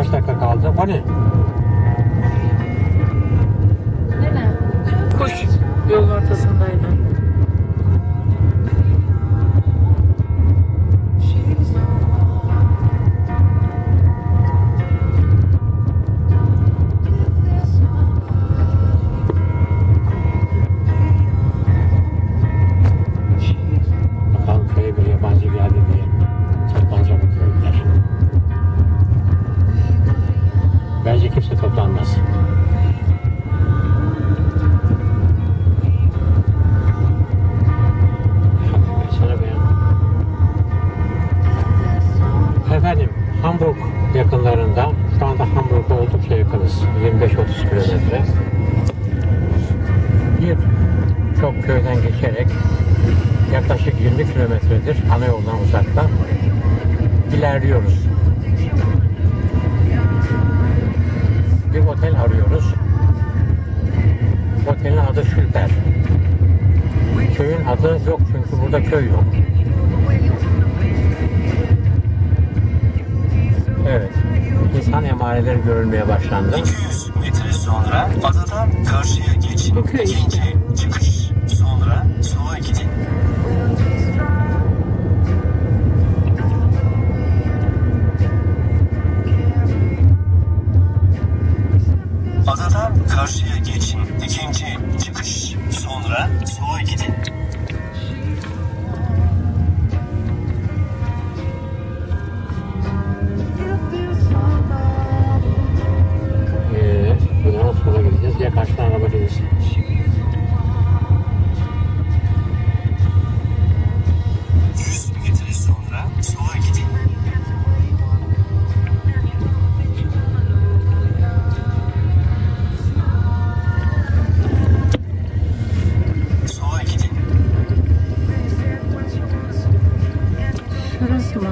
Kaç dakika kaldı? O ne? Hamburg yakınlarında şu anda Hamburg'a oldukça yakınız. 25-30 kilometre. Bir çok köyden geçerek yaklaşık 20 kilometredir ana yoldan uzakta ilerliyoruz. Bir otel arıyoruz. Otelin adı Şülter. Köyün adı yok çünkü burada köy yok. Emareleri görülmeye başlandı. 200 metre sonra adadan karşıya geçin. İşte. İkinci çıkış. Sonra sola gidin. Adadan karşıya geçin. İkinci çıkış. Sonra sola gidin. Şurası mı?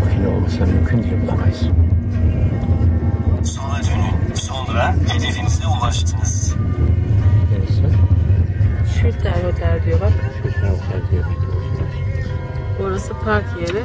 Makine olmasa mümkün değil bulamayız. Sola dönün. Sonra hedefinize ulaştınız. Neresi? Şülter Otel diyor bak. Şülter Otel diyor. Orası park yeri.